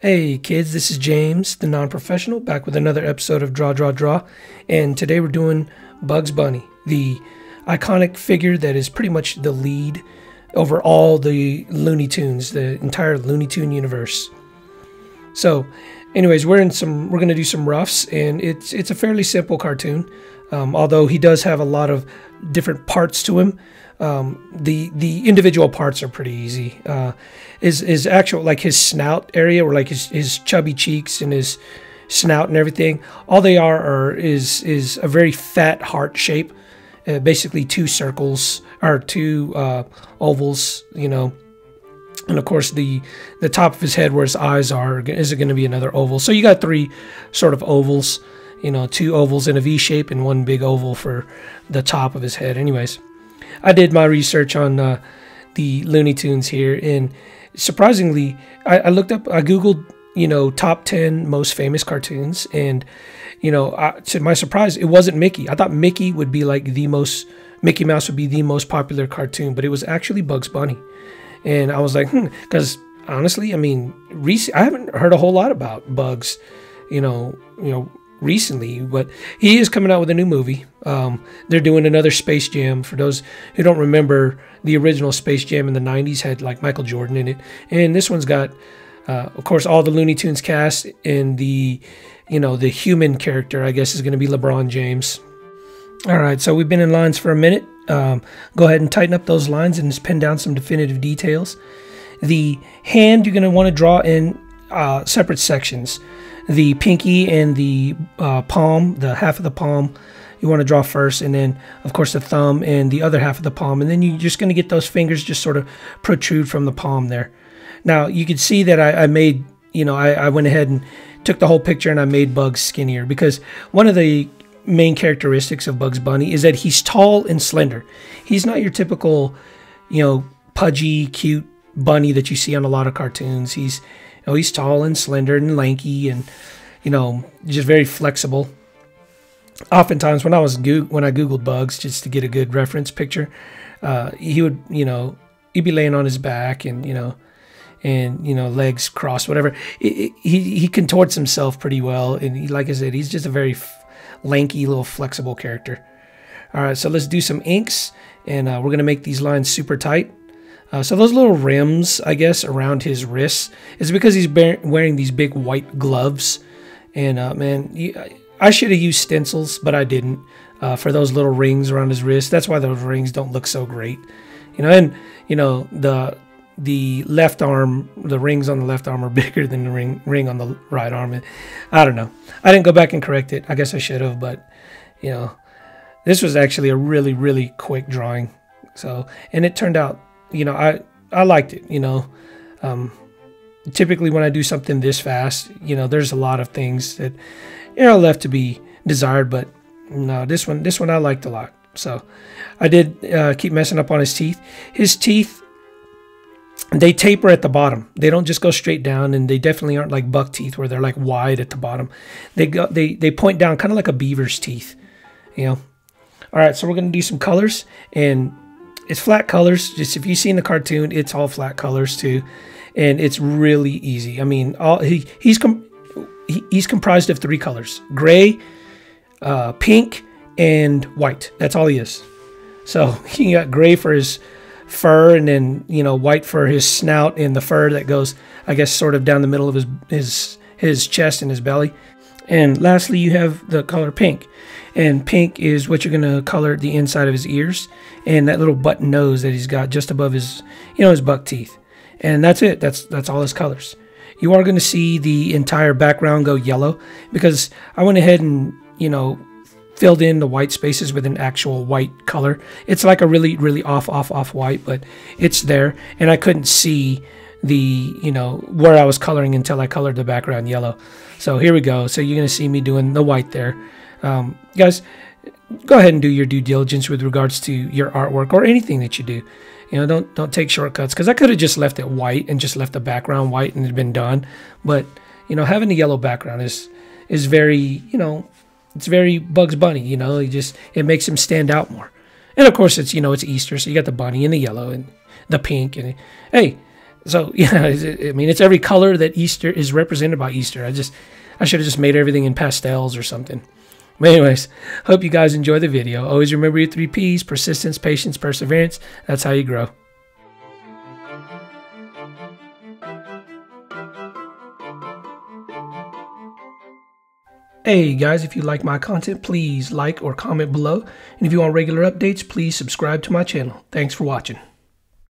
Hey kids, this is James, the non professional, back with another episode of Draw, Draw, Draw. And today we're doing Bugs Bunny, the iconic figure that is pretty much the lead over all the Looney Tunes, the entire Looney Tune universe. So, anyways, we're in some, we're going to do some roughs, and it's it's a fairly simple cartoon, um, although he does have a lot of different parts to him. Um, the the individual parts are pretty easy. Uh, his his actual like his snout area, or like his, his chubby cheeks and his snout and everything, all they are are is is a very fat heart shape, uh, basically two circles or two uh, ovals, you know. And of course, the the top of his head, where his eyes are, is it going to be another oval. So you got three sort of ovals, you know, two ovals in a V shape and one big oval for the top of his head. Anyways. I did my research on uh, the Looney Tunes here, and surprisingly, I, I, looked up, I googled, you know, top ten most famous cartoons, and you know, I, to my surprise, it wasn't Mickey. I thought Mickey would be like the most, Mickey Mouse would be the most popular cartoon, but it was actually Bugs Bunny, and I was like, hmm, because honestly, I mean, rec- I haven't heard a whole lot about Bugs, you know, you know, recently, but he is coming out with a new movie. Um, they're doing another Space Jam. For those who don't remember, the original Space Jam in the '90s had like Michael Jordan in it, and this one's got, uh, of course, all the Looney Tunes cast, and the, you know, the human character, I guess, is going to be LeBron James. All right, so we've been in lines for a minute. Um, go ahead and tighten up those lines and just pin down some definitive details. The hand you're going to want to draw in uh, separate sections the pinky and the uh, palm, the half of the palm, you want to draw first, and then of course the thumb and the other half of the palm, and then you're just going to get those fingers just sort of protrude from the palm there. Now you can see that I, I made, you know, I, I went ahead and took the whole picture and I made Bugs skinnier because one of the main characteristics of Bugs Bunny is that he's tall and slender. He's not your typical, you know, pudgy, cute bunny that you see on a lot of cartoons. He's know, he's tall and slender and lanky and, you know, just very flexible. Oftentimes, when I was go- when I googled bugs just to get a good reference picture, uh, he would, you know, he'd be laying on his back and you know, and you know, legs crossed, whatever. He he contorts himself pretty well, and he, like I said, he's just a very f- lanky, little flexible character. All right, so let's do some inks, and uh, we're gonna make these lines super tight. Uh, so those little rims, I guess, around his wrists is because he's wearing these big white gloves. And uh, man, I should have used stencils, but I didn't uh, for those little rings around his wrist. That's why those rings don't look so great, you know. And you know the the left arm, the rings on the left arm are bigger than the ring ring on the right arm. I don't know. I didn't go back and correct it. I guess I should have, but you know, this was actually a really really quick drawing. So and it turned out you know, I I liked it. You know, um, typically when I do something this fast, you know, there's a lot of things that you know left to be desired. But no, this one this one I liked a lot. So I did uh, keep messing up on his teeth. His teeth they taper at the bottom. They don't just go straight down, and they definitely aren't like buck teeth where they're like wide at the bottom. They go they they point down kind of like a beaver's teeth, you know. All right, so we're gonna do some colors, and it's flat colors. Just if you've seen the cartoon, it's all flat colors too, and it's really easy. I mean, all he he's com- he, he's comprised of three colors: gray, uh, pink, and white. That's all he is. So he got gray for his fur, and then you know white for his snout and the fur that goes, I guess, sort of down the middle of his his his chest and his belly. And lastly, you have the color pink. And pink is what you're going to color the inside of his ears and that little button nose that he's got just above his, you know, his buck teeth. And that's it. That's that's all his colors. You are going to see the entire background go yellow because I went ahead and, you know, filled in the white spaces with an actual white color. It's like a really, really off, off, off white, but it's there. And I couldn't see the, you know, where I was coloring until I colored the background yellow. So here we go. So you're going to see me doing the white there. Um, guys, go ahead and do your due diligence with regards to your artwork or anything that you do. You know, don't don't take shortcuts because I could have just left it white and just left the background white and it had been done. But you know, having a yellow background is is very you know it's very Bugs Bunny. You know, it just it makes him stand out more. And of course, it's you know it's Easter, so you got the bunny and the yellow and the pink and hey, So yeah, I mean, it's every color that Easter is represented by Easter. I just, I should have just made everything in pastels or something. But anyways, hope you guys enjoy the video. Always remember your three P's: persistence, patience, perseverance. That's how you grow. Hey guys, if you like my content, please like or comment below. And if you want regular updates, please subscribe to my channel. Thanks for watching.